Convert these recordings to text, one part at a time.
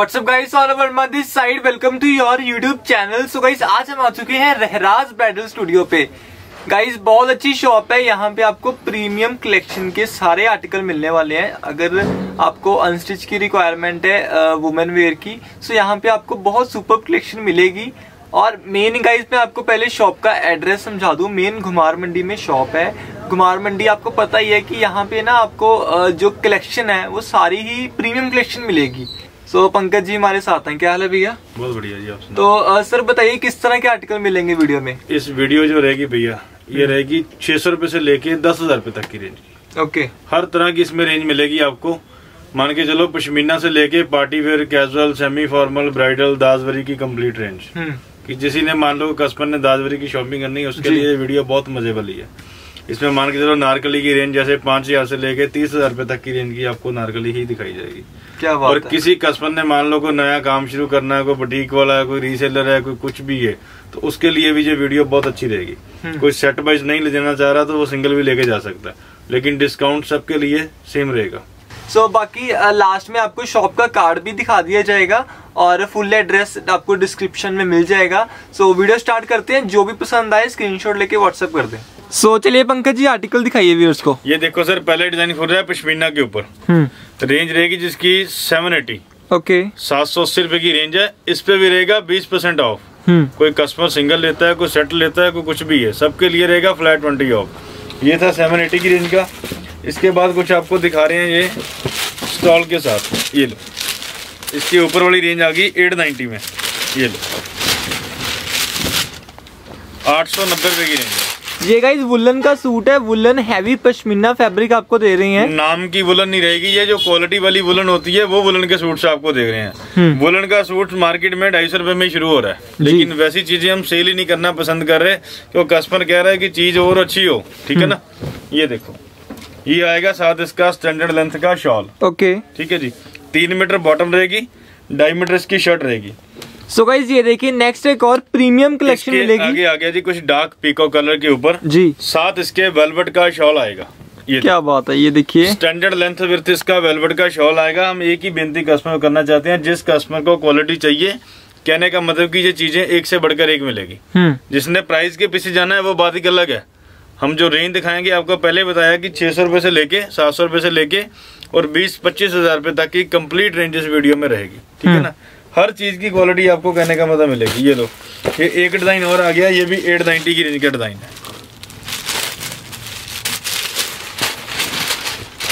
Whatsup guys all over this side welcome to your YouTube channel so guys आज हम आ चुके हैं रहराज ब्राइडल स्टूडियो पे। गाइस बहुत अच्छी शॉप है। यहाँ पे आपको प्रीमियम कलेक्शन के सारे आर्टिकल मिलने वाले हैं। अगर आपको अनस्टिच की रिक्वायरमेंट है वुमेन वेयर की सो यहाँ पे आपको बहुत सुपर कलेक्शन मिलेगी। और मेन गाइस मैं आपको पहले शॉप का एड्रेस समझा दूँ। मेन घुमार मंडी में शॉप है। घुमार मंडी आपको पता ही है कि यहाँ पे ना आपको जो कलेक्शन है, वो सारी ही प्रीमियम कलेक्शन मिलेगी। सो so, पंकज जी हमारे साथ हैं। क्या हाल है भैया? बहुत बढ़िया जी आप तो आ, सर बताइए किस तरह के आर्टिकल मिलेंगे वीडियो में? इस वीडियो जो रहेगी भैया ये रहेगी छह सौ रुपये से लेके दस हज़ार रूपए तक की रेंज की ओके हर तरह की इसमें रेंज मिलेगी आपको। मान के चलो पश्मीना से लेके party wear casual semi formal bridal दाजवरी की कंप्लीट रेंज कि जिसी ने मान लो कस्टमर ने दाजवरी की शॉपिंग करनी है उसके लिए वीडियो बहुत मज़े वाली है। इसमें मान के चलो नारकली की रेंज जैसे पाँच हज़ार से लेके तीस हज़ार रूपए तक की रेंज की आपको नारकली ही दिखाई जाएगी। क्या बात और है? किसी कस्बन ने मान लो कोई नया काम शुरू करना है कोई बुटीक वाला है कोई रीसेलर है कोई कुछ भी है तो उसके लिए भी ये वीडियो बहुत अच्छी रहेगी हम्म। कोई सेट वाइज नहीं ले जाना चाह रहा तो वो सिंगल भी लेके जा सकता है लेकिन डिस्काउंट सबके लिए सेम रहेगा सो so, बाकी लास्ट में आपको शॉप का कार्ड भी दिखा दिया जाएगा और फुल एड्रेस आपको डिस्क्रिप्शन में मिल जाएगा। सो so, वीडियो स्टार्ट करते हैं। जो भी पसंद आए स्क्रीनशॉट लेके व्हाट्सअप कर दें। सो so, चलिए पंकज जी आर्टिकल दिखाइए व्यूअर्स को। ये देखो सर पहले डिज़ाइन खुल रहा है पश्मीना के ऊपर। रेंज रहेगी जिसकी सेवन एटी ओके सात सौ अस्सी रुपए की रेंज है। इस पे भी रहेगा बीस परसेंट ऑफ़ कोई कस्टमर सिंगल लेता है कोई सेट लेता है कोई कुछ भी है। सबके लिए रहेगा फ्लैट ट्वेंटी ऑफ़ ये था सेवन एटी की रेंज का। इसके बाद कुछ आपको दिखा रहे हैं ये स्टॉल के साथ। ये लो। इसके ऊपर वाली रेंज आ गई एट नाइन्टी में। ये लो। आठ सौ नब्बे रुपए की रेंज है। ये गाइस वुलन का सूट है वुलन हैवी पश्मीना फैब्रिक आपको दे रही हैं। नाम की वुलन नहीं रहेगी ये जो क्वालिटी वाली वुलन होती है वो वुलन के सूट से आपको दे रहे हैं। वुलन का सूट मार्केट में ढाई सौ रुपए में शुरू हो रहा है। लेकिन वैसी चीज़ें हम सेल ही नहीं करना पसंद कर रहे क्योंकि कस्टमर कह रहा है कि चीज़ और अच्छी हो ठीक है ना? ये देखो। ये आएगा साथ इसका स्टैंडर्ड लेंथ का शॉल ओके ठीक है जी। तीन मीटर बॉटम रहेगी ढाई मीटर इसकी शर्ट रहेगी। सो गाइज़ ये देखिए नेक्स्ट एक और प्रीमियम कलेक्शन मिलेगी। आगे आ गया जी कुछ डार्क पीको कलर के ऊपर। जी। साथ इसके वेलवेट का शॉल आएगा। ये क्या बात है ये देखिए। स्टैंडर्ड लेंथ विर्थ इसका वेलवेट का शॉल आएगा। हम एक ही बेनती कस्टमर को करना चाहते हैं जिस कस्टमर को क्वालिटी चाहिए कहने का मतलब कि ये चीज़ें एक से बढ़कर एक मिलेगी। हम्म। जिसने प्राइस के पीछे जाना है वो बात ही अलग है। हम जो रेंज दिखाएँगे आपको पहले बताया कि छः सौ रुपये से लेके सात सौ रुपये से लेके और बीस पच्चीस हज़ार रुपये तक की कंप्लीट रेंज इस वीडियो में रहेगी। ठीक है ना? हर चीज़ की क्वालिटी आपको कहने का मतलब मिलेगी। ये लो ये एक डिज़ाइन और आ गया ये भी एट नाइन्टी की रेंज का डिज़ाइन है।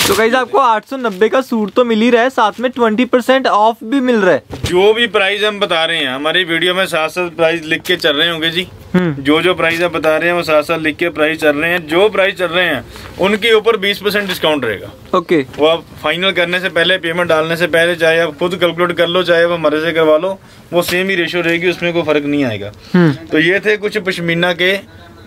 तो गाइज़ आपको 890 का सूट तो मिल ही रहा है साथ में 20 परसेंट ऑफ़ भी मिल रहा है। जो भी प्राइस हम बता रहे हैं हमारी वीडियो में साथ साथ प्राइस लिख के चल रहे होंगे जी। हम्म। जो जो प्राइस आप बता रहे हैं वो साथ साथ लिख के प्राइस चल रहे हैं। जो प्राइस चल रहे हैं उनके ऊपर 20 परसेंट डिस्काउंट रहेगा। ओके। वो आप फाइनल करने से पहले पेमेंट डालने से पहले चाहे आप खुद कैलकुलेट कर लो चाहे आप हमारे से करवा लो वो सेम ही रेशियो रहेगी उसमें कोई फ़र्क नहीं आएगा। हम्म। तो ये थे कुछ पश्मीना के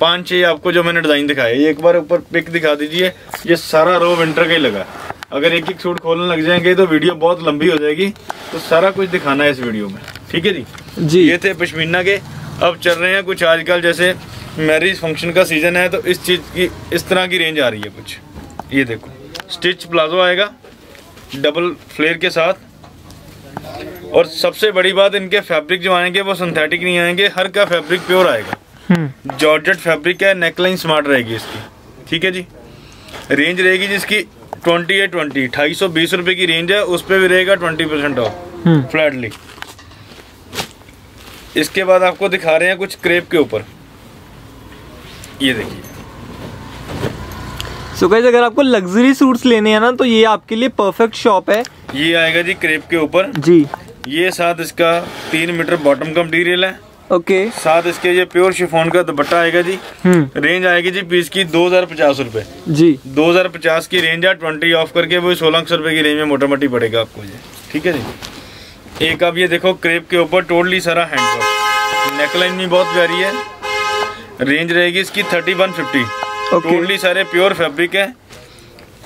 पाँच छह आपको जो मैंने डिज़ाइन दिखाए ये एक बार ऊपर पिक दिखा दीजिए। ये सारा रो विंटर का ही लगा। अगर एक एक सूट खोलने लग जाएँगे तो वीडियो बहुत लंबी हो जाएगी। तो सारा कुछ दिखाना है इस वीडियो में। ठीक है जी? जी। ये थे पश्मीना के। अब चल रहे हैं कुछ आजकल जैसे मैरिज फ़ंक्शन का सीज़न है तो इस चीज़ की इस तरह की रेंज आ रही है कुछ। ये देखो। स्टिच प्लाजो आएगा डबल फ्लेयर के साथ। और सबसे बड़ी बात इनके फैब्रिक जो आएँगे वो सिंथेटिक नहीं आएँगे हर का फैब्रिक प्योर आएगा। जॉर्जेट फैब्रिक है नेकलाइन स्मार्ट रहेगी इसकी। ठीक है जी? रेंज रहेगी जिसकी ट्वेंटी है ट्वेंटी। ढाई सौ बीस रुपए की रेंज है उस पर भी रहेगा twenty percent off hmm. Flatly इसके बाद आपको दिखा रहे हैं कुछ क्रेप के ऊपर। ये देखिए। सो गाइज़ अगर आपको लग्जरी सूट्स लेने हैं ना तो ये आपके लिए परफेक्ट शॉप है। ये आएगा जी क्रेप के ऊपर। जी। ये साथ इसका तीन मीटर बॉटम का मटीरियल है। ओके। साथ इसके ये प्योर शिफोन का दुपट्टा आएगा जी। हम्म। रेंज आएगी जी पीस की दो हज़ार पचास रूपए। जी। दो हज़ार पचास की रेंज है ट्वेंटी ऑफ़ करके वो सोलह सौ रुपए की रेंज में मोटा मोटी पड़ेगा आपको ये। ठीक है जी। एक आप ये देखो क्रेप के ऊपर टोटली सारा हैंड नेकलाइन भी बहुत प्यारी है। रेंज रहेगी इसकी थर्टी वन फिफ्टी टोटली सारे प्योर फैब्रिक है।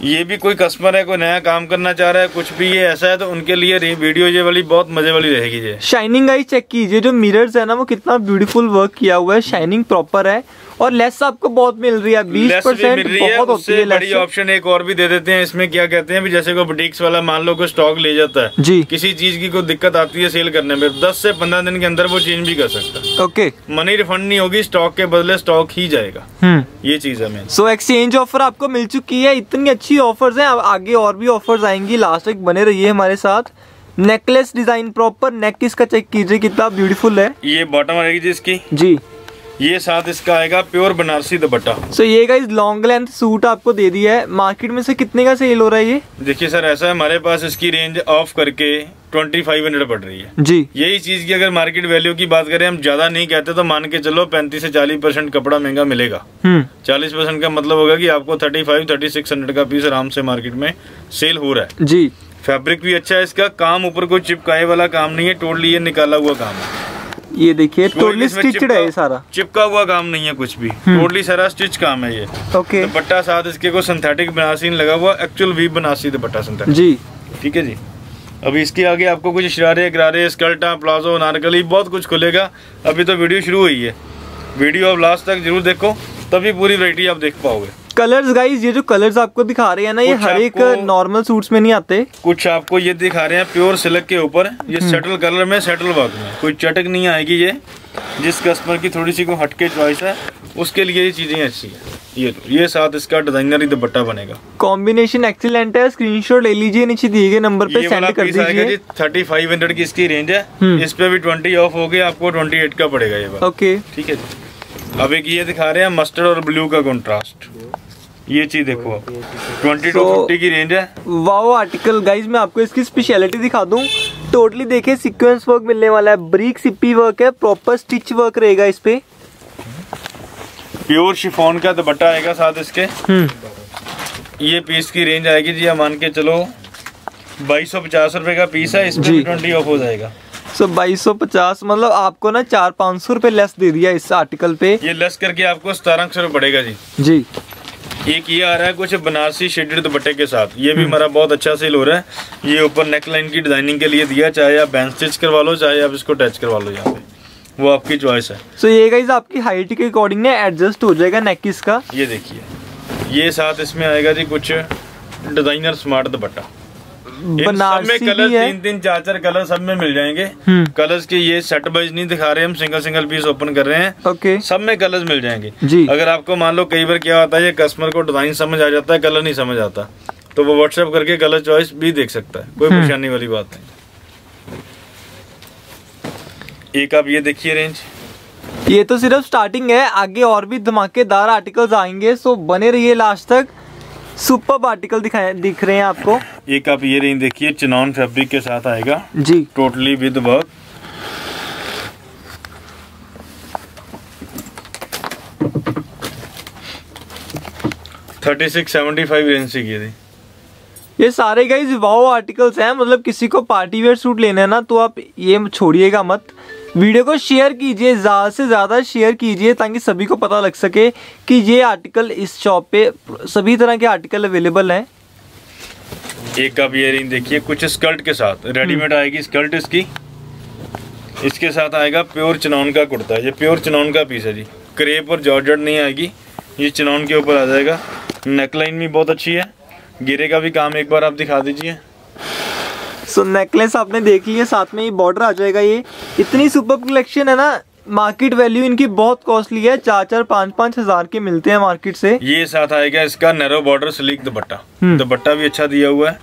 ये भी कोई कस्टमर है, कोई नया काम करना चाह रहा है, कुछ भी ये ऐसा है तो उनके लिए वीडियो ये वाली बहुत मज़े वाली रहेगी ये। शाइनिंग आई चेक कीजिए, जो मिरर्स है ना, वो कितना ब्यूटीफुल वर्क किया हुआ है शाइनिंग प्रॉपर है। और लेस आपको बहुत मिल रही है बीस परसेंट मिल रही है बहुत होती है बड़ी ऑप्शन एक और भी दे देते हैं इसमें क्या कहते हैं भी जैसे कोई बुटीक्स वाला मान लो कोई स्टॉक ले जाता है जी। किसी चीज़ की कोई दिक्कत आती है सेल करने में दस से पंद्रह दिन के अंदर वो चेंज भी कर सकता है। ओके मनी रिफंड नहीं होगी स्टॉक के बदले स्टॉक ही जाएगा। हम्म। ये चीज़ है मेन सो एक्सचेंज ऑफ़र आपको मिल चुकी है इतनी अच्छी ऑफर्स हैं आगे और भी ऑफर्स आएँगी लास्ट तक बने रहिए हमारे साथ। नेकलेस डिज़ाइन प्रॉपर नेक इसका चेक कीजिए कितना ब्यूटीफुल है। ये बॉटम आएगी जी इसकी? जी। ये साथ इसका आएगा pure Banarasi dupatta. So so, ये गाइस लॉन्ग लेंथ सूट आपको दे दिया है। मार्केट में से कितने का सेल हो रहा है ये? देखिए सर ऐसा है हमारे पास इसकी रेंज ऑफ़ करके ट्वेंटी फाइव हंड्रेड पड़ रही है। जी। यही चीज़ की अगर मार्केट वैल्यू की बात करें हम ज़्यादा नहीं कहते तो मान के चलो पैंतीस से चालीस परसेंट कपड़ा महँगा मिलेगा। हम्म। चालीस परसेंट का मतलब होगा कि आपको thirty five thirty six hundred का पीस आराम से मार्केट में सेल हो रहा है। जी। फैब्रिक भी अच्छा है इसका काम ऊपर कोई चिपकाए वाला काम नहीं है टोटली ये निकाला हुआ काम है। ये देखिए टोटली स्टिचड है ये सारा। चिपका हुआ काम नहीं है कुछ भी। हम्म। टोटली सारा स्टिच काम है ये। ओके दुपट्टा साथ इसके को सिंथेटिक बनारसी नहीं लगा हुआ actual we Banarasi dupatta synthetic जी। ठीक है जी। अभी इसके आगे आपको कुछ शरारे गरारे स्कर्टा प्लाजो नारकली बहुत कुछ खुलेगा। अभी तो वीडियो शुरू हुई है। वीडियो आप लास्ट तक ज़रूर देखो तभी पूरी वैरायटी आप देख पाओगे। कलर्स गाइस ये जो कलर्स आपको दिखा रहे हैं ना ये हर एक नॉर्मल सूट्स में नहीं आते। कुछ आपको ये दिखा रहे हैं प्योर सिल्क के ऊपर। ये सेटल कलर में सेटल वर्क में। कोई चटक नहीं आएगी ये। जिस कस्टमर की थोड़ी सी को हटके चॉइस है उसके लिए ये चीज़ें अच्छी है। ये लो ये साथ इसका डिज़ाइनर ही दुपट्टा बनेगा। कॉम्बिनेशन एक्सीलेंट है स्क्रीनशॉट ले लीजिए नीचे दिए गए नंबर पे सेंड कर दीजिए। थर्टी फाइव हंड्रेड की इसकी रेंज है। हम्म। इस पे भी ट्वेंटी ऑफ़ हो गया आपको ट्वेंटी एट का पड़ेगा ये ओके ठीक है अब एक ये दिखा रहे हैं मस्टर्ड और ब्लू का कॉन्ट्रास्ट ये चीज़ देखो। आप ट्वेंटी टू फिफ्टी की रेंज है। वाओ आर्टिकल गाइस मैं आपको इसकी स्पेशलिटी दिखा दूँ। टोटली देखिए सीक्वेंस वर्क मिलने वाला है। ब्रिक सिप्पी वर्क है। प्रॉपर स्टिच वर्क रहेगा इस पे। प्योर शिफॉन का दुपट्टा आएगा साथ इसके। हम्म। ये पीस की रेंज आएगी जी मान के चलो बाईस सौ पचास रुपए का पीस है इस भी ट्वेंटी ऑफ़ हो जाएगा। सो बाईस सौ पचास मतलब आपको ना चार पाँच सौ रुपये लेस दे दिया इस आर्टिकल पे। ये लेस करके आपको सतारह सौ पड़ेगा जी। जी। एक ये आ रहा है कुछ बनारसी शेडेड दुपट्टे के साथ। ये भी हमारा बहुत अच्छा सेल हो रहा है। ये ऊपर नेक लाइन की डिज़ाइनिंग के लिए दिया चाहे आप बैंड स्टिच करवा लो चाहे आप इसको अटैच करवा लो यहाँ पे। वो आपकी चॉइस है। सो ये गाइज़ आपकी हाइट के अकॉर्डिंग ना एडजस्ट हो जाएगा नेक इसका। ये देखिए। ये साथ इसमें आएगा जी कुछ डिज़ाइनर स्मार्ट दुपट्टा। सब में कलर तीन तीन चार चार कलर सब में मिल जाएँगे। हम्म। कलर्स के ये सेट वाइज नहीं दिखा रहे हम सिंगल सिंगल पीस ओपन कर रहे हैं। ओके सब में कलर्स मिल जाएँगे। जी। अगर आपको मान लो कई बार क्या होता है ये कस्टमर को डिज़ाइन समझ आ जाता है कलर नहीं समझ आता। तो वो व्हाट्सएप करके कलर चॉइस भी देख सकता है। कोई हम्म। परेशानी वाली बात नहीं। एक आप ये देखिए रेंज ये तो सिर्फ़ स्टार्टिंग है। आगे और भी धमाकेदार आर्टिकल्स आएँगे सो बने रहिए लास्ट तक। सुपर आर्टिकल दिखाए दिख रहे हैं आपको। एक आप ये रेंज देखिए चिनॉन फैब्रिक के साथ आएगा। जी। Totally with work thirty six seventy five range से की थी ये सारे गाइज़ वाओ आर्टिकल्स हैं मतलब किसी को पार्टी वेयर सूट लेना है ना तो आप ये छोड़िएगा मत। वीडियो को शेयर कीजिए ज़्यादा से ज़्यादा शेयर कीजिए ताकि सभी को पता लग सके कि ये आर्टिकल इस शॉप पे सभी तरह के आर्टिकल अवेलेबल हैं। एक आप ये रिंग देखिए कुछ स्कर्ट के साथ। रेडीमेड आएगी स्कर्ट इसकी। इसके साथ आएगा प्योर चिनौन का कुर्ता। ये प्योर चनौन का पीस है जी। क्रेप और जॉर्जेट नहीं आएगी। ये चनौन के ऊपर आ जाएगा। नेकलाइन भी बहुत अच्छी है। गिरे का भी काम एक बार आप दिखा दीजिए। सो नेकलेस आपने देख लिया साथ में ये बॉर्डर आ जाएगा ये। इतनी सुपर कलेक्शन है ना मार्केट वैल्यू इनकी बहुत कॉस्टली है चार चार पाँच पाँच हज़ार के मिलते हैं मार्केट से। ये साथ आएगा इसका narrow border sleek dupatta. Hmm. Dupatta भी अच्छा दिया हुआ है।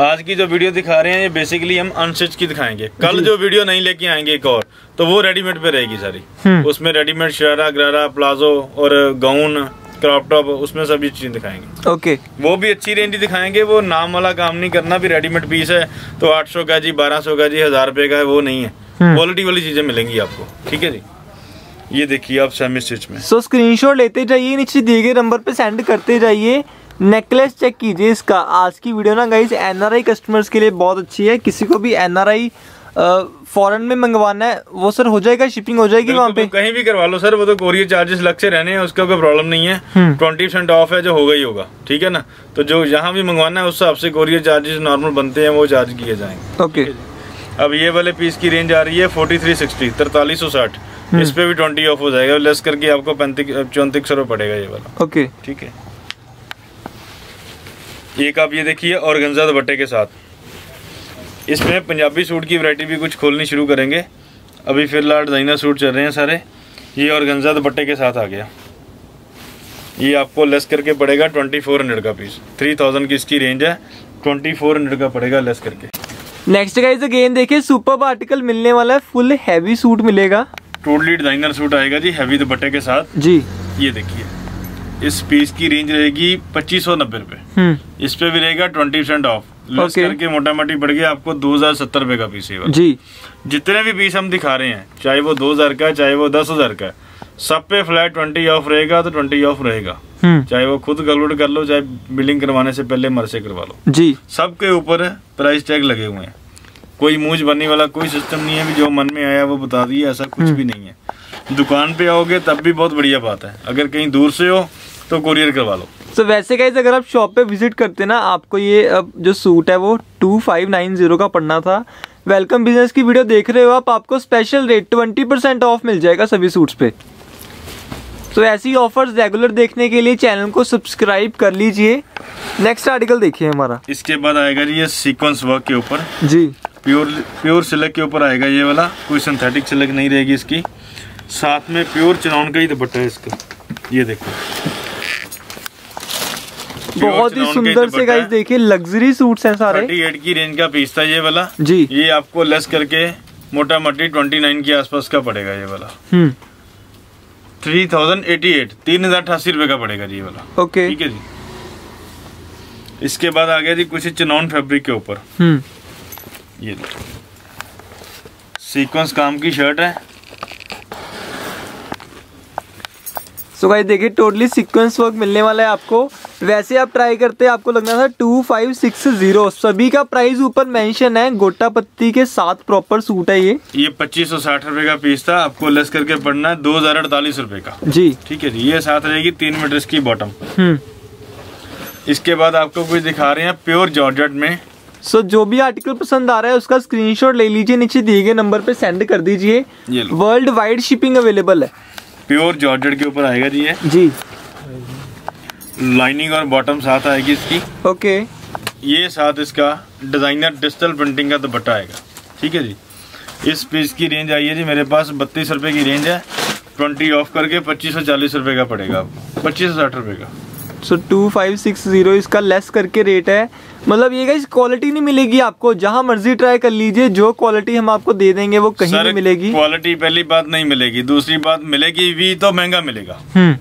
आज की जो वीडियो दिखा रहे हैं ये बेसिकली हम अनस्टिच की दिखाएँगे। कल जो। वीडियो नहीं लेके आएँगे एक और तो वो रेडीमेड पे रहेगी सारी। हम्म। उसमें रेडीमेड शरारा गरारा प्लाजो और गाउन क्रॉप टॉप उसमें सभी चीज़ें दिखाएँगे। ओके वो भी अच्छी रेंज दिखाएँगे वो नाम वाला काम नहीं करना भी रेडीमेड पीस है तो 800 का जी 1200 का जी हज़ार रुपए का है वो नहीं है। हम्म। क्वालिटी वाली चीज़ें मिलेंगी आपको ठीक है जी? ये देखिए आप सेमी स्टिच में। सो स्क्रीनशॉट लेते जाइए नीचे दिए गए नंबर पे सेंड करते जाइए। नेकलेस चेक कीजिए इसका। आज की वीडियो ना गाइस एनआरआई कस्टमर्स के लिए बहुत अच्छी है। किसी को भी एनआरआई फॉरेन में मंगवाना है वो सर हो जाएगा शिपिंग हो जाएगी वहाँ पे? बिल्कुल, कहीं भी करवा लो सर वो तो कोरियर चार्जेस अलग से रहने हैं उसका कोई प्रॉब्लम नहीं है। ट्वेंटी परसेंट ऑफ़ है जो होगा ही होगा ठीक है ना? तो जो जहाँ भी मंगवाना है उस हिसाब से कोरियर चार्जेस नॉर्मल बनते हैं वो चार्ज किए जाएँगे। ओके अब ये वाले पीस की रेंज आ रही है फोर्टी थ्री सिक्सटी तरतालीस सौ साठ। हम्म। इस पे भी ट्वेंटी ऑफ़ हो जाएगा लेस करके आपको पैंतीस चौंतीस सौ पड़ेगा ये वाला। ओके ठीक है। एक आप ये देखिए और गंजा दुपट्टे के साथ। इसमें पंजाबी सूट की वैरायटी भी कुछ खोलनी शुरू करेंगे। अभी फ़िलहाल डिज़ाइनर सूट चल रहे हैं सारे। ये और गंजा दुपट्टे के साथ आ गया। ये आपको लेस करके पड़ेगा ट्वेंटी फोर हंड्रेड का पीस थ्री थाउज़ेंड की इसकी रेंज है। ट्वेंटी फोर हंड्रेड का पड़ेगा लेस करके। नेक्स्ट गाइस अगेन देखिए सुपर आर्टिकल मिलने वाला है। फुल हैवी सूट मिलेगा। टोटली डिज़ाइनर सूट आएगा जी हैवी दुपट्टे के साथ। जी। ये देखिए। इस पीस की रेंज रहेगी पच्चीस सौ नब्बे रुपये हम्म। इस पे भी रहेगा twenty percent off less Okay. करके मोटा मोटी पड़ गया आपको दो हज़ार सत्तर रुपए का पीस ये जी। जितने भी पीस हम दिखा रहे हैं चाहे वो दो हज़ार का चाहे वो दस हज़ार का सब पे फ्लैट ट्वेंटी ऑफ़ रहेगा तो ट्वेंटी ऑफ़ रहेगा। हम्म। चाहे वो खुद कैलकुलेट कर लो चाहे बिलिंग करवाने से पहले मर से करवा लो। जी। सबके ऊपर प्राइस टैग लगे हुए हैं। कोई मूंज बनने वाला कोई सिस्टम नहीं है भी जो मन में आया वो बता दिए ऐसा कुछ भी नहीं है। दुकान पे आओगे तब भी बहुत बढ़िया बात है। अगर कहीं दूर से हो तो कुरियर करवा लो। तो वैसे गाइस अगर आप शॉप पे विज़िट करते ना आपको ये अब जो सूट है वो टू फाइव नाइन ज़ीरो का पड़ना था। वेलकम बिज़नेस की वीडियो देख रहे हो आप आपको special rate twenty percent off मिल जाएगा सभी सूट्स पे। तो ऐसी ऑफर्स रेगुलर देखने के लिए चैनल को सब्सक्राइब कर लीजिए। नेक्स्ट आर्टिकल देखिए हमारा। इसके बाद आएगा जी ये सीक्वेंस वर्क के ऊपर। जी। प्योर प्योर सिल्क के ऊपर आएगा ये वाला। कोई सिंथेटिक सिल्क नहीं रहेगी इसकी। साथ में प्योर चिनौन का ही दुपट्टा है इसका। ये देखो। बहुत ही सुंदर से गाइस देखिए लग्जरी सूट्स हैं सारे। थर्टी एट की रेंज का पीस था ये वाला। जी। ये आपको लेस करके मोटा मोटी ट्वेंटी नाइन के आसपास का पड़ेगा ये वाला। थ्री थाउज़ेंड एटी एट तीन हज़ार अठासी रुपए का पड़ेगा जी ये वाला। ओके ठीक है जी। इसके बाद आ गया जी कुछ चिनौन फैब्रिक के ऊपर। हम्म। ये सीक्वेंस काम की शर्ट है। सो गाइस देखिए टोटली सीक्वेंस वर्क मिलने वाला है आपको। वैसे आप ट्राई करते आपको लगना था टू फाइव सिक्स ज़ीरो सभी का प्राइस ऊपर मेंशन है गोटा पत्ती के साथ प्रॉपर सूट है ये। ये पच्चीस सौ साठ रुपए का पीस था आपको लेस करके पड़ना है दो हज़ार अड़तालीस रुपए का। जी। ठीक है जी ये साथ रहेगी तीन मीटर की बॉटम हम्म। इसके बाद आपको कुछ दिखा रहे हैं प्योर जॉर्जेट में। सो so, जो भी आर्टिकल पसंद आ रहा है उसका स्क्रीनशॉट ले लीजिए नीचे दिए गए नंबर पे सेंड कर दीजिए। वर्ल्ड वाइड शिपिंग अवेलेबल है। प्योर जॉर्जेट के ऊपर आएगा जी ये। जी। लाइनिंग और बॉटम साथ आएगी इसकी। ओके। ये साथ इसका डिज़ाइनर डिजिटल प्रिंटिंग का दुपट्टा आएगा। ठीक है जी? इस पीस की रेंज आई है जी मेरे पास बत्तीस रुपए की रेंज है। ट्वेंटी ऑफ़ करके पच्चीस सौ चालीस रुपए का पड़ेगा आपको। पच्चीस सौ साठ रुपए का। So two five six zero इसका लेस करके रेट है। मतलब ये गाइस क्वालिटी नहीं मिलेगी आपको। जहाँ मर्ज़ी ट्राई कर लीजिए जो क्वालिटी हम आपको दे देंगे वो कहीं नहीं मिलेगी। क्वालिटी पहली बात नहीं मिलेगी। दूसरी बात मिलेगी भी तो महँगा मिलेगा। हम्म।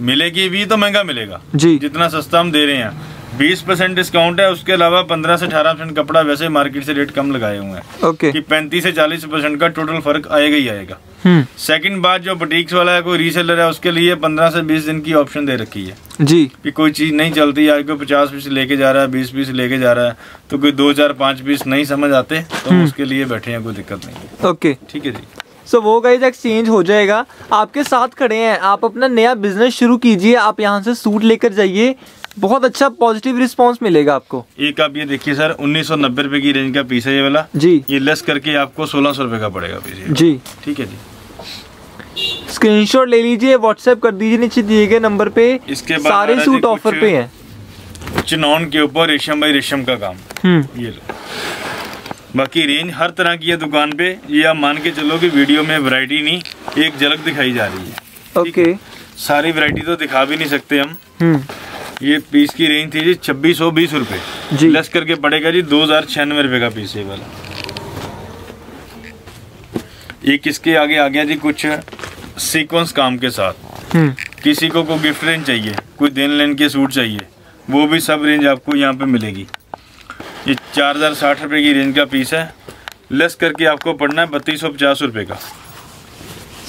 मिलेगी भी तो महँगा मिलेगा। जी। जितना सस्ता हम दे रहे हैं। बीस परसेंट डिस्काउंट है उसके अलावा पंद्रह से अठारह परसेंट कपड़ा वैसे मार्केट से रेट कम लगाए हुए हैं। ओके कि पैंतीस से चालीस परसेंट का टोटल फ़र्क आएगा ही आएगा। हम्म। सेकंड बात जो बुटीक्स वाला है कोई रीसेलर है उसके लिए पंद्रह से बीस दिन की ऑप्शन दे रखी है। जी। कि कोई चीज़ नहीं चलती आज कोई पचास पीस लेके जा रहा है बीस पीस लेके जा रहा है तो कोई दो चार पाँच पीस नहीं समझ आते तो हम्म। उसके लिए बैठे हैं कोई दिक्कत नहीं है। ओके ठीक है जी। सो वो गाइज़ एक्सचेंज हो जाएगा। आपके साथ खड़े हैं। आप अपना नया बिज़नेस शुरू कीजिए। आप यहाँ से सूट लेकर जाइए। बहुत अच्छा पॉजिटिव रिस्पांस मिलेगा आपको। एक आप ये देखिए सर उन्नीस सौ नब्बे रुपए की रेंज का पीस है ये वाला। जी। ये लेस करके आपको सोलह सौ रुपए का पड़ेगा पीस जी। ठीक है जी। स्क्रीनशॉट ले लीजिए व्हाट्सएप कर दीजिए नीचे दिए गए नंबर पे। इसके सारे सूट ऑफ़र पे हैं। चिनौन के ऊपर रेशम बाई रेशम का काम। हम्म। ये लो। बाकी रेंज हर तरह की है दुकान पे। ये आप मान के चलो कि वीडियो में वैरायटी नहीं एक झलक दिखाई जा रही है। ओके सारी वैरायटी तो दिखा भी नहीं सकते हम। हम्म। ये पीस की रेंज थी जी छब्बीस सौ बीस रूपए। लेस करके पड़ेगा जी दो हज़ार छियानवे रुपए का पीस ये वाला। एक इसके आगे आ गया जी कुछ सीक्वेंस काम के साथ? हम्म। किसी को कोई गिफ्ट रेंज चाहिए कोई देन लेन के सूट चाहिए वो भी सब रेंज आपको यहाँ पे मिलेगी। ये चार हज़ार साठ रुपये की रेंज का पीस है। लेस करके आपको पड़ना है, बत्तीस सौ पचास रुपये का।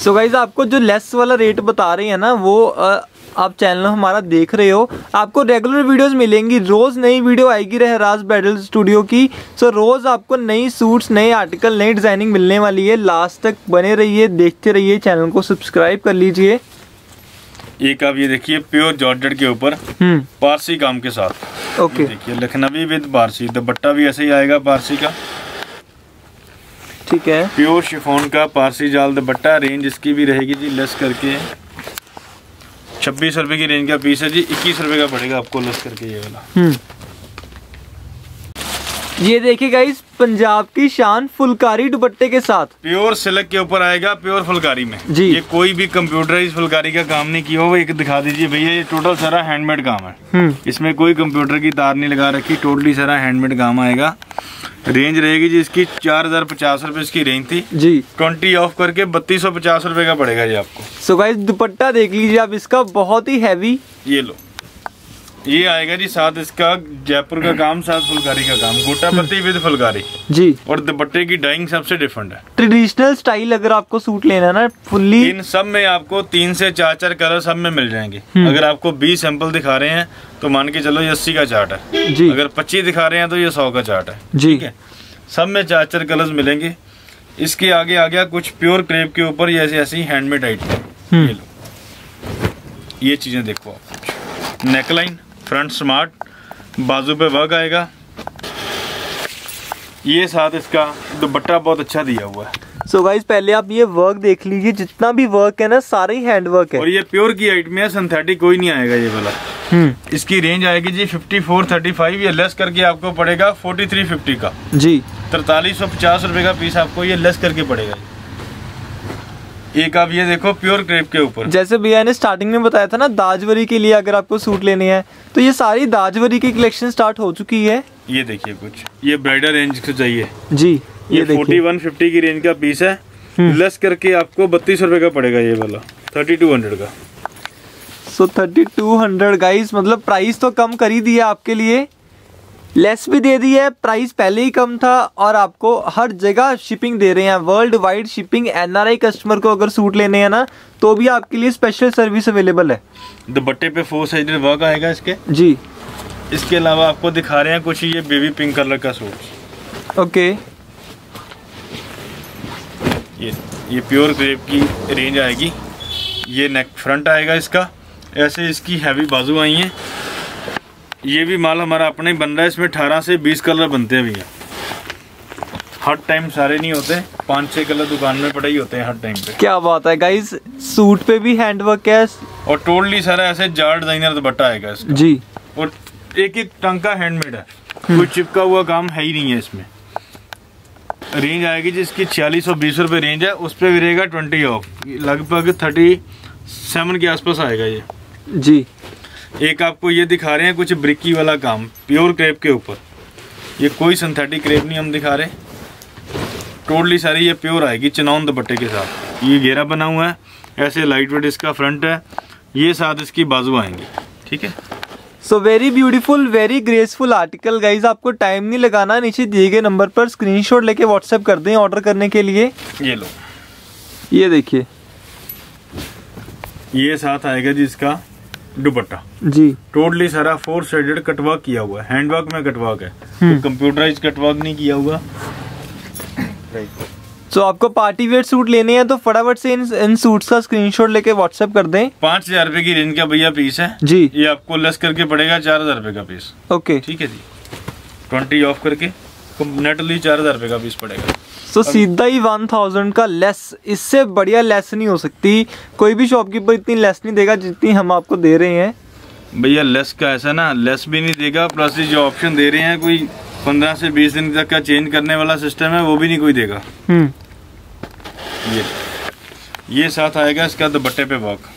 सो गाइज़ आपको जो लेस वाला रेट बता रहे हैं ना, वो आ... आप चैनल हमारा देख रहे हो। आपको रेगुलर वीडियोस मिलेंगी, रोज़ नई वीडियो आएगी रहराज बैडल स्टूडियो की। सो रोज़ आपको नई सूट्स नए आर्टिकल नई डिज़ाइनिंग मिलने वाली है। लास्ट तक बने रहिए, देखते रहिए चैनल को सब्सक्राइब कर लीजिए। एक आप ये देखिए प्योर जॉर्जेट के ऊपर हम्म। पारसी काम के साथ। ओके देखिए लखनवी विद पारसी दुपट्टा भी ऐसे ही आएगा पारसी का। ठीक है। प्योर शिफोन का पारसी जाल दुपट्टा रेंज इसकी भी रहेगी जी लेस करके। छब्बीस रुपए की रेंज का पीस है जी इक्कीस रुपए का पड़ेगा आपको लेस करके ये वाला। हम्म। ये देखिए गाइस पंजाब की शान फुलकारी दुपट्टे के साथ। प्योर सिल्क के ऊपर आएगा प्योर फुलकारी में। जी। ये कोई भी कंप्यूटराइज फुलकारी का काम नहीं किया हुआ एक दिखा दीजिए भैया ये टोटल सारा हैंडमेड काम है। हम्म। इसमें कोई कंप्यूटर की तार नहीं लगा रखी टोटली सारा हैंडमेड काम आएगा। रेंज रहेगी जी इसकी चार हज़ार पचास रूपए इसकी रेंज थी। जी। ट्वेंटी ऑफ़ करके बत्तीस सौ पचास रुपए का पड़ेगा जी आपको। सो गाइस दुपट्टा देख लीजिए आप इसका बहुत ही हैवी ये लो। ये आएगा जी साथ इसका जयपुर का काम साथ फुलकारी का काम गोटा पत्ती विद फुलकारी। जी। और दुपट्टे की डाइंग सबसे डिफरेंट है। ट्रेडिशनल स्टाइल अगर आपको सूट लेना है ना फुल्ली इन सब में आपको तीन से चार चार कलर सब में मिल जाएँगे। हम्म। अगर आपको बीस सैंपल दिखा रहे हैं तो मान के चलो ये अस्सी का चार्ट है। जी। अगर पच्चीस दिखा रहे हैं तो ये सौ का चार्ट है। जी। ठीक है? सब में चार चार कलर मिलेंगे। इसके आगे आ गया कुछ प्योर क्रेप के ऊपर ये ऐसी ऐसी हैंडमेड आइटम हम्म। ये चीज़ें देखो आप। नेकलाइन फ्रंट स्मार्ट बाजू पे वर्क आएगा। ये साथ इसका दुपट्टा बहुत अच्छा दिया हुआ है। सो गाइस पहले आप ये वर्क देख लीजिए जितना भी वर्क है ना सारे ही हैंड वर्क है। और ये प्योर की आइटम है सिंथेटिक कोई नहीं आएगा ये वाला। हम्म। इसकी रेंज आएगी जी फिफ्टी फोर थर्टी फाइव ये लेस करके आपको पड़ेगा फोर्टी थ्री फिफ्टी का। जी। तरतालीस सौ पचास रुपए का पीस आपको ये लेस करके पड़ेगा। एक आप ये देखो प्योर क्रेप के ऊपर। जैसे भैया ने स्टार्टिंग में बताया था ना दाजवरी के लिए अगर आपको सूट लेने हैं तो ये सारी दाजवरी की कलेक्शन स्टार्ट हो चुकी है। ये देखिए कुछ। ये ब्राइडल रेंज से चाहिए। जी ये फोर्टी वन फिफ्टी की रेंज का पीस है। हम्म। लेस करके आपको बत्तीस रुपए का पड़ेगा ये वाला। थर्टी टू हंड्रेड का। So thirty two hundred guys मतलब प्राइस तो कम कर ही दिया आपके लिए। लेस भी दे दी है प्राइस पहले ही कम था और आपको हर जगह शिपिंग दे रहे हैं। World wide shipping NRI customer को अगर सूट लेने हैं ना तो भी आपके लिए स्पेशल सर्विस अवेलेबल है। दुपट्टे पे फोर साइडेड वर्क आएगा इसके? जी। इसके अलावा आपको दिखा रहे हैं कुछ ये बेबी पिंक कलर का सूट ओके ये ये प्योर क्रेप की रेंज आएगी। ये नेक फ्रंट आएगा इसका। ऐसे इसकी हैवी बाजू आई हैं। ये भी माल हमारा अपना ही बन रहा है इसमें 18 से 20 कलर बनते हैं भैया। हर टाइम सारे नहीं होते पाँच छह कलर दुकान में पड़े ही होते हैं हर टाइम पे। क्या बात है गाइस सूट पे भी हैंड वर्क है? और टोटली सारा ऐसे जार डिज़ाइनर दुपट्टा आएगा इसका। जी। और एक एक टंका हैंडमेड है। कोई चिपका हुआ काम है ही नहीं है इसमें। रेंज आएगी जिसकी छियालीस सौ बीस रुपये रेंज है उस पर भी रहेगा ट्वेंटी ऑफ़ लगभग थर्टी सेवन के आसपास आएगा ये। जी। एक आपको ये दिखा रहे हैं कुछ ब्रिकी वाला काम प्योर क्रेप के ऊपर। ये कोई सिंथेटिक क्रेप नहीं हम दिखा रहे। टोटली सारी ये प्योर आएगी चनौन दुपट्टे के साथ। ये घेरा बना हुआ है ऐसे लाइट वेट इसका फ्रंट है ये साथ इसकी बाजू आएँगी ठीक है? So very beautiful very graceful article guys आपको टाइम नहीं लगाना नीचे दिए गए नंबर पर स्क्रीनशॉट लेके व्हाट्सएप कर दें ऑर्डर करने के लिए। ये लो। ये देखिए। ये साथ आएगा जी इसका। दुपट्टा। जी। टोटली सारा फोर साइडेड कटवर्क किया हुआ है। हैंडवर्क में कटवर्क है हम्म। कंप्यूटराइज कटवर्क नहीं किया हुआ। सो आपको पार्टी वेयर सूट लेने हैं तो फटाफट से इन इन सूट्स का स्क्रीनशॉट लेके व्हाट्सएप कर दें। पाँच हज़ार रुपए की रेंज का भैया पीस है। जी। ये आपको लेस करके पड़ेगा चार हज़ार रूपए का पीस ओके ठीक है जी। ट्वेंटी ऑफ़ करके नेटली चार हज़ार रुपए का पीस पड़ेगा। सो सीधा ही वन थाउज़ेंड का लेस इससे बढ़िया लेस नहीं हो सकती। कोई भी शॉपकीपर इतनी लेस नहीं देगा जितनी हम आपको दे रहे हैं। भैया लेस का ऐसा ना लेस भी नहीं देगा प्लस ये जो ऑप्शन दे रहे हैं कोई पंद्रह से बीस दिन तक का चेंज करने वाला सिस्टम है वो भी नहीं कोई देगा। हम्म। ये ये साथ आएगा इसका दुपट्टे पे वर्क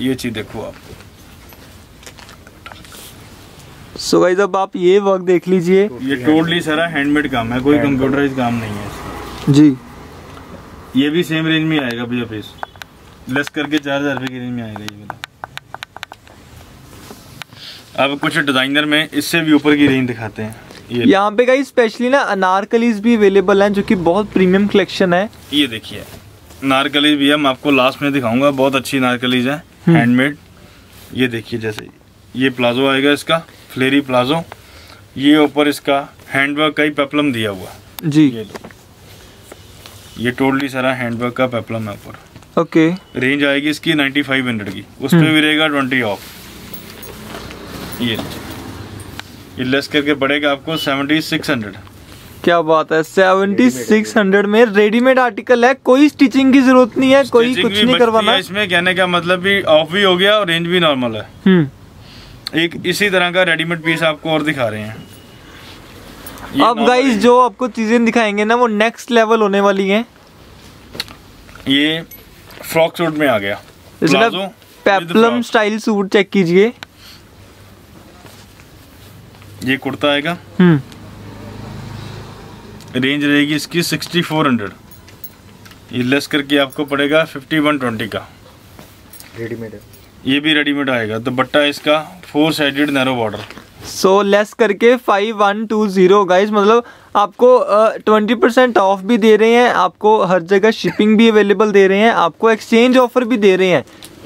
ये चीज़ देखो आप। सो गाइज़ अब आप ये वर्क देख लीजिए। ये टोटली सारा हैंडमेड काम है कोई कंप्यूटराइज काम नहीं है। जी। ये भी सेम रेंज में आएगा भैया पीस लेस करके चार हज़ार रुपए की रेंज में आएगा ये वाला। अब कुछ डिज़ाइनर में इससे भी ऊपर की रेंज दिखाते हैं। ये यहाँ पे गाइज़ स्पेशली ना अनारकलीज भी अवेलेबल हैं जो कि बहुत प्रीमियम कलेक्शन है। ये देखिए नारकलीज भी हम आपको लास्ट में दिखाऊँगा बहुत अच्छी नारकलीज है हम्म। हैंडमेड ये देखिए जैसे ये प्लाजो आएगा इसका फ्लेरी प्लाजो। ये ऊपर इसका हैंडवर्क का ही पेपलम दिया हुआ। जी। ये लो। ये टोटली सारा हैंडवर्क का पेपलम है ऊपर। ओके रेंज आएगी इसकी 9500 की। उस पे भी रहेगा 20 ऑफ़ ये ये लेस करके पड़ेगा आपको 7600 क्या बात है? सेवेंटी सिक्स हंड्रेड में रेडीमेड आर्टिकल है कोई स्टिचिंग की ज़रूरत नहीं है कोई कुछ नहीं करवाना। इसमें कहने का मतलब भी ऑफ़ भी हो गया और रेंज भी नॉर्मल है। हम्म। एक इसी तरह का रेडीमेड पीस आपको और दिखा रहे हैं। अब गाइस जो आपको चीज़ें दिखाएँगे ना वो नेक्स्ट लेवल होने वाली हैं। ये फ्रॉक सूट में आ गया। पेप्लम स्टाइल सूट चेक कीजिए। ये कुर्ता आएगा। हम्म। रेंज रहेगी इसकी 6400 ये लेस करके आपको पड़ेगा 5120 का। रेडीमेड है। ये भी रेडीमेड आएगा। दुपट्टा इसका four sided narrow border so so, less करके five one two zero guys मतलब आपको ट्वेंटी परसेंट ऑफ़ भी दे रहे हैं आपको हर जगह शिपिंग भी अवेलेबल दे रहे हैं आपको एक्सचेंज ऑफ़र भी दे रहे हैं।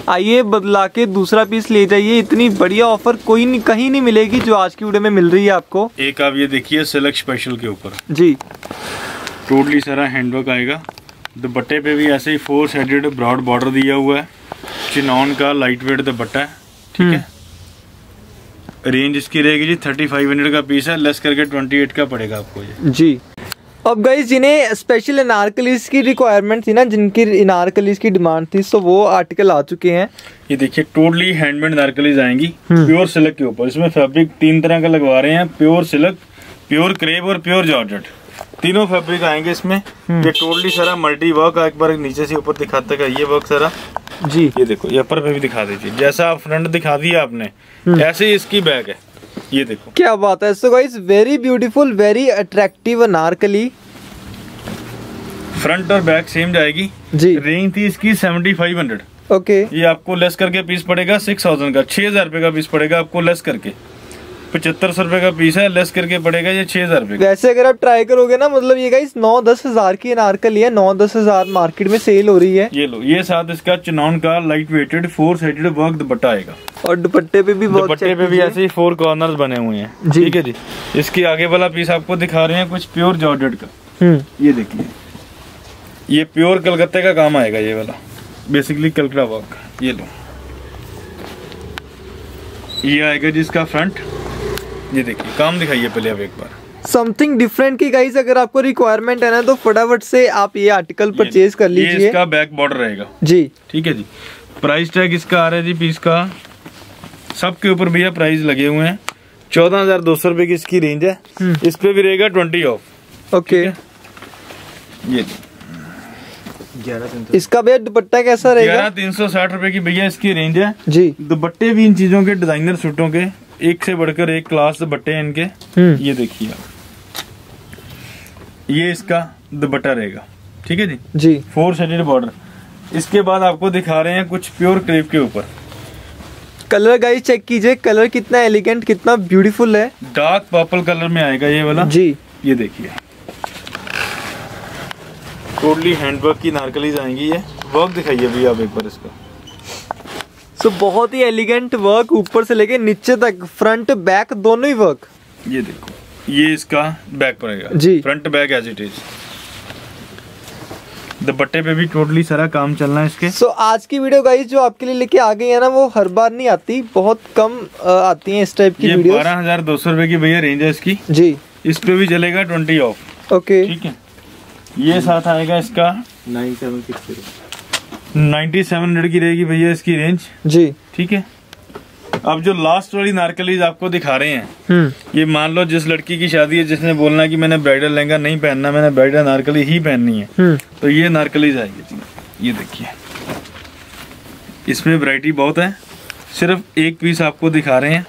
आइए बदला के दूसरा पीस ले जाइए इतनी बढ़िया ऑफ़र कोई नहीं कहीं नहीं मिलेगी जो आज की वीडियो में मिल रही है आपको। एक आप ये देखिए सिल्क स्पेशल के ऊपर। जी। टोटली सारा हैंडवर्क आएगा। दुपट्टे पे भी ऐसे ही फोर साइडेड ब्रॉड बॉर्डर दिया हुआ है। चिनॉन का लाइट वेट दुपट्टा है ठीक है? रेंज इसकी रहेगी जी थर्टी फाइव हंड्रेड का पीस है लेस करके ट्वेंटी एट का पड़ेगा आपको ये। जी। अब गई जिन्हें स्पेशल इनारकलीस की रिक्वायरमेंट थी ना जिनकी इनारकलीस की डिमांड थी तो वो आर्टिकल आ चुके हैं। ये देखिए टोटली हैंडमेड नारकलीस आएँगी हम्म। प्योर सिल्क के ऊपर। इसमें फैब्रिक तीन तरह का लगवा रहे हैं प्योर सिल्क प्योर क्रेप और प्योर जॉर्जेट तीनों फैब्रिक आएँगे इसमें। हम्म। ये टोटली सारा मल्टी वर्क एक बार नीचे से ऊपर दिखाते का ये वर्क सारा। जी। ये देखो ये अपर पे भी दिखा दीजिए। जैसा आप फ्रंट दिखा दिया आपने हम्म। ऐसे ही इसकी बैक है। ये देखो। क्या बात है। So guys very beautiful very attractive Anarkali. Front और बैक सेम जाएगी। जी। रेंज थी इसकी सेवेंटी फाइव हंड्रेड ओके ये आपको लेस करके पीस पड़ेगा सिक्स थाउज़ेंड का। छह हज़ार रुपए का पीस पड़ेगा आपको लेस करके। पचहत्तर सौ रुपए का पीस है लेस करके पड़ेगा ये छह हज़ार वैसे अगर आप ट्राई करोगे ना मतलब ये गाइस नौ दस हज़ार की अनारकली है नौ दस हज़ार मार्केट में सेल हो रही है। ये लो ये साथ इसका चिनॉन का light weighted four sided work dupatta आएगा। और दुपट्टे पे भी दुपट्टे पे भी ऐसे ही फोर कॉर्नर बने हुए हैं। ठीक है जी? इसके आगे वाला पीस आपको दिखा रहे हैं कुछ प्योर जॉर्जेट का। हम्म। ये देखिए। ये प्योर कलकत्ते का काम आएगा ये वाला। बेसिकली कलकत्ता वर्क ये लो। ये आएगा जी इसका फ्रंट ये देखिए काम दिखाइए पहले आप एक बार। समथिंग डिफरेंट की गाइस अगर आपको रिक्वायरमेंट है ना तो फटाफट से आप ये आर्टिकल परचेज कर लीजिए। इसका बैक बॉर्डर रहेगा। जी। ठीक है जी। प्राइस टैग इसका आ रहा है जी पीस का। सबके ऊपर भैया प्राइस लगे हुए हैं। चौदह हज़ार दो सौ रुपए की इसकी रेंज है। हम्म। इस पे भी रहेगा ट्वेंटी ऑफ़ ओके ये इसका भैया दुपट्टा कैसा रहेगा? तीन सौ साठ रुपए की भैया इसकी रेंज है। जी। दुपट्टे भी इन चीज़ों के डिज़ाइनर सूटों के। एक से बढ़कर एक क्लास दुपट्टे हैं इनके। हम्म। ये देखिए आप। ये इसका दुपट्टा रहेगा। ठीक है जी? जी। फोर साइडेड बॉर्डर इसके बाद आपको दिखा रहे हैं कुछ प्योर क्रेप के ऊपर। कलर गाइस चेक कीजिए। कलर कितना एलिगेंट कितना ब्यूटीफुल है। डार्क पर्पल कलर में आएगा ये वाला। जी। ये देखिए। टोटली हैंडवर्क की नारकलीज आएँगी ये। वर्क दिखाइए भैया आप एक बार इसका। सो बहुत ही एलिगेंट वर्क ऊपर से लेके नीचे तक फ्रंट बैक दोनों ही वर्क ये देखो ये इसका बैक पड़ेगा जी। Front back as it is दुपट्टे पे भी टोटली सारा काम चलना है इसके। सो so, आज की वीडियो गाइस जो आपके लिए लेके आ गई है ना वो हर बार नहीं आती बहुत कम आती हैं इस टाइप की वीडियो बारह हज़ार दो सौ रूपए की भैया रेंज है इसकी। जी। इस पे भी चलेगा ट्वेंटी ऑफ़ ओके ठीक है। ये साथ आएगा इसका nine seven six ninety seven hundred की रहेगी भैया इसकी रेंज जी। ठीक है? अब जो लास्ट वाली नारकलीज आपको दिखा रहे हैं हम्म। ये मान लो जिस लड़की की शादी है जिसने बोलना है कि मैंने ब्राइडल लहंगा नहीं पहनना मैंने ब्राइडल नारकली ही पहननी है हम्म। तो ये नारकलीज आएगी जी। ये देखिए। इसमें वैरायटी बहुत है। सिर्फ़ एक पीस आपको दिखा रहे हैं।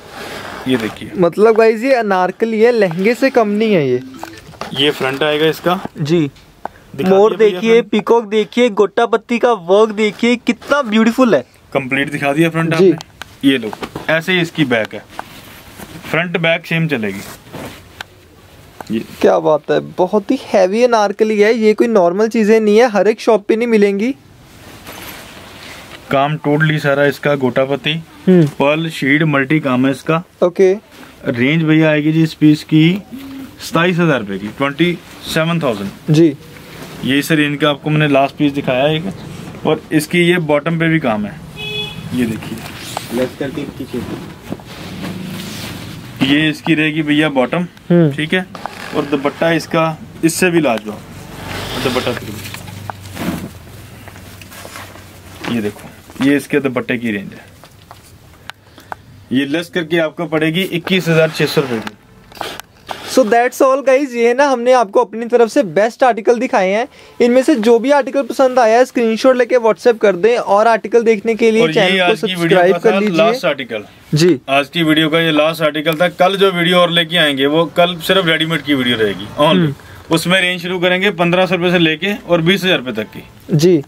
ये देखिए। मतलब गाइस ये अनारकली है लहंगे से कम नहीं है ये। ये फ्रंट आएगा इसका। जी। मोर देखिए पिकॉक देखिए गोटा पत्ती का वर्क देखिए कितना ब्यूटीफुल है। कंप्लीट दिखा दिया फ्रंट आपने। ये लो ऐसे ही इसकी बैक है। फ्रंट बैक सेम चलेगी। ये क्या बात है बहुत ही हैवी अनारकली है ये कोई नॉर्मल चीज़ें नहीं है हर एक शॉप पे नहीं मिलेंगी। काम टोटली सारा इसका गोटापति हम्म। पर्ल शीड मल्टी काम है इसका। ओके रेंज भैया आएगी जी इस पीस की सताईस हज़ार रुपए की ट्वेंटी सेवन थाउज़ेंड जी। ये इस रेंज का आपको मैंने लास्ट पीस दिखाया है और इसकी ये बॉटम पे भी काम है। ये देखिए। ये इसकी रहेगी भैया बॉटम हम्म। ठीक है? और दुपट्टा इसका इससे भी लाजवाब दुपट्टा फिर ये देखो ये इसके दुपट्टे की रेंज है। ये लेस करके आपको पड़ेगी इक्कीस हज़ार छह सौ रुपए की। सो दैट्स ऑल गाइज़ ये ना हमने आपको अपनी तरफ़ से बेस्ट आर्टिकल दिखाए हैं। इनमें से जो भी आर्टिकल पसंद आया है स्क्रीनशॉट लेके व्हाट्सएप कर दें और आर्टिकल देखने के लिए चैनल को आज की वीडियो सब्सक्राइब का कर था लास्ट आर्टिकल जी। आज की वीडियो का ये लास्ट आर्टिकल था। कल जो वीडियो और लेके आएँगे वो कल सिर्फ़ रेडीमेड की वीडियो रहेगी ऑनली उसमें रेंज शुरू करेंगे पंद्रह सौ रुपए से लेके और बीस हज़ार रुपए तक की। जी।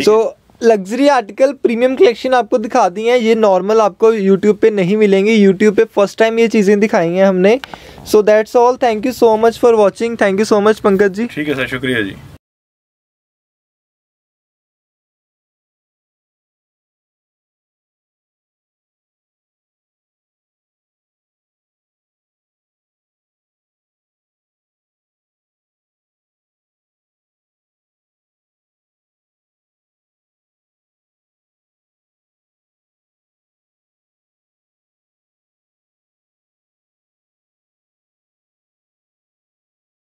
So luxury article premium collection आपको दिखा दी हैं। ये नॉर्मल आपको यूट्यूब पे नहीं मिलेंगे। यूट्यूब पे फ़र्स्ट टाइम ये चीज़ें दिखाई हैं हमने। So that's all thank you so much for watching thank you so much Pankaj ji. ठीक है सर, शुक्रिया जी।